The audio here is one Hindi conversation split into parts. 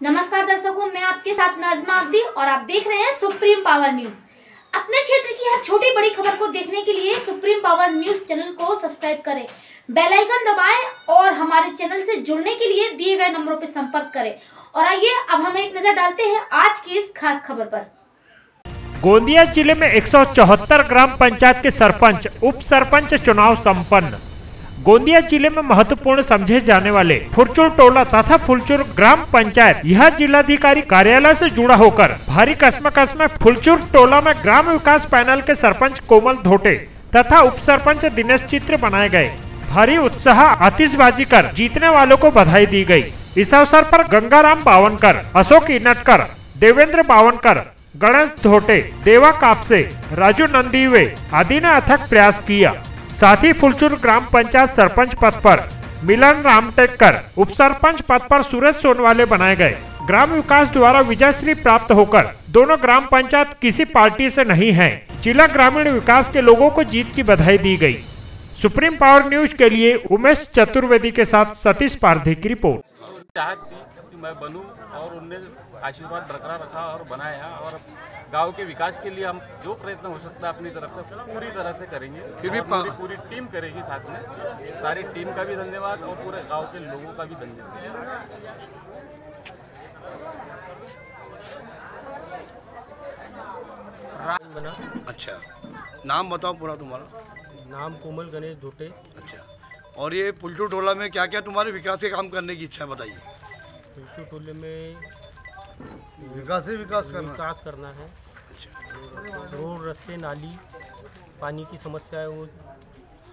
नमस्कार दर्शकों, मैं आपके साथ नाजमा अब्दी और आप देख रहे हैं सुप्रीम पावर न्यूज़। अपने क्षेत्र की हर छोटी बड़ी खबर को देखने के लिए सुप्रीम पावर न्यूज़ चैनल को सब्सक्राइब करें, बेल आइकन दबाएँ और हमारे चैनल से जुड़ने के लिए दिए गए नंबरों पर संपर्क करें। और आइए, अब हम एक नज़र डालते हैं आज की इस खास खबर पर। गोंदिया ज़िले में 174 ग्राम पंचायत के सरपंच, उप सरपंच चुनाव संपन्न। गोंदिया ज़िले में महत्वपूर्ण समझे जाने वाले फुरचुर टोला तथा फुलचुर ग्राम पंचायत यह जिलाधिकारी कार्यालय से जुड़ा होकर भारी कसमकस में फुलचुर टोला में ग्राम विकास पैनल के सरपंच कोमल धोटे तथा उप सरपंच दिनेश चित्र बनाए गए। भारी उत्साह आतिशबाजी कर जीतने वालों को बधाई दी गई इस अवसर पर गंगाराम बावनकर, अशोक इनटकर, देवेंद्र बावनकर, गणेश धोटे, देवा कापसे, राजू नंदीवे आदि ने अथक प्रयास किया। साथ ही फुलचूर ग्राम पंचायत सरपंच पद पर मिलन रामटेकर उप सरपंच पद पर सूरज सोनवाले बनाए गए। ग्राम विकास द्वारा विजय श्री प्राप्त होकर दोनों ग्राम पंचायत किसी पार्टी से नहीं है। जिला ग्रामीण विकास के लोगों को जीत की बधाई दी गई। सुप्रीम पावर न्यूज़ के लिए उमेश चतुर्वेदी के साथ सतीश पारधी की रिपोर्ट। चाहत थी कि मैं बनूं और उनने आशीर्वाद बरकरार रखा और बनाया और गाँव के विकास के लिए हम जो प्रयत्न हो सकता है अपनी तरफ़ से पूरी तरह से करेंगे फिर भी पूरी टीम करेगी साथ में। सारी टीम का भी धन्यवाद और पूरे गाँव के लोगों का भी धन्यवाद। बना। अच्छा। नाम बताओ पूरा तुम्हारा। नाम कोमल गणेश धोटे। अच्छा। और ये पुलटू टोला में क्या क्या तुम्हारे विकास के काम करने की इच्छा है बताइए। पुलटू टोले में विकास ही विकास करना विकास करना है। रोड रस्ते नाली पानी की समस्या है वो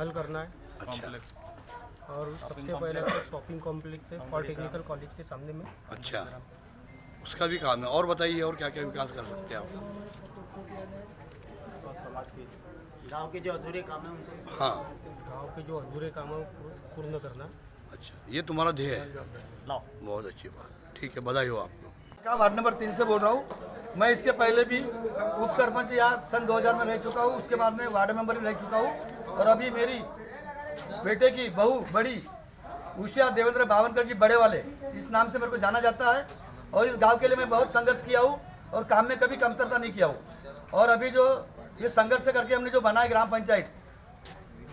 हल करना है। अच्छा। और सबसे पहले तो शॉपिंग कॉम्प्लेक्स है पॉलिटेक्निकल कॉलेज के सामने में। अच्छा। उसका भी काम है। और बताइए और क्या क्या विकास कर सकते हैं आप? गाँव के जो अधूरे काम है उनको हाँ। गाँव के जो अधूरे काम है पूर्ण- करना। अच्छा ये तुम्हारा ध्येय है? बहुत अच्छी बात। ठीक है बधाई हो आपको। वार्ड नंबर तीन से बोल रहा हूँ? मैं इसके पहले भी उप सरपंच यहाँ सन 2000 में रह चुका हूँ उसके बाद में वार्ड मेंबर भी रह चुका हूँ। और अभी मेरी बेटे की बहू बड़ी उषा देवेंद्र बावनकर जी बड़े वाले इस नाम से मेरे को जाना जाता है। और इस गाँव के लिए मैं बहुत संघर्ष किया हूँ और काम में कभी कमतरता नहीं किया हूँ। और अभी जो ये संघर्ष करके हमने जो बनाया ग्राम पंचायत,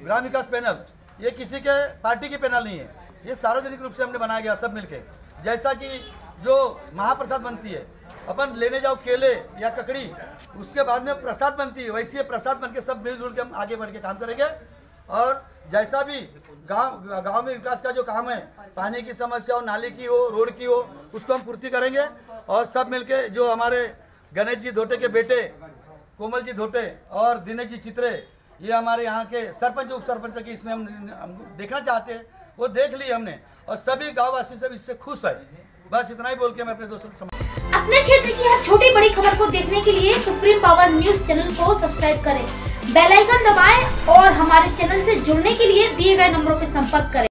ग्राम विकास पैनल, ये किसी के पार्टी की पैनल नहीं है। ये सार्वजनिक रूप से हमने बनाया गया सब मिलके। जैसा कि जो महाप्रसाद बनती है, अपन लेने जाओ केले या ककड़ी, उसके बाद में प्रसाद बनती है, वैसे प्रसाद बन के सब मिलजुल के हम आगे बढ़ के काम करेंगे। और जैसा भी गाँव गाँव में विकास का जो काम है, पानी की समस्या हो, नाली की हो, रोड की हो, उसको हम पूर्ति करेंगे। और सब मिलके जो हमारे गणेश जी, धोटे के बेटे कोमल जी धोटे और दिनेश जी चित्रे ये हमारे यहाँ के सरपंच उप सरपंच की इसमें हम, देखना चाहते हैं वो देख ली हमने और सभी गांववासी सब इससे खुश है। बस इतना ही बोल के मैं अपने दोस्तों को अपने क्षेत्र की हर छोटी बड़ी खबर को देखने के लिए सुप्रीम पावर न्यूज़ चैनल को सब्सक्राइब करें। बेल आइकन दबाएँ और हमारे चैनल से जुड़ने के लिए दिए गए नंबरों पर संपर्क करें।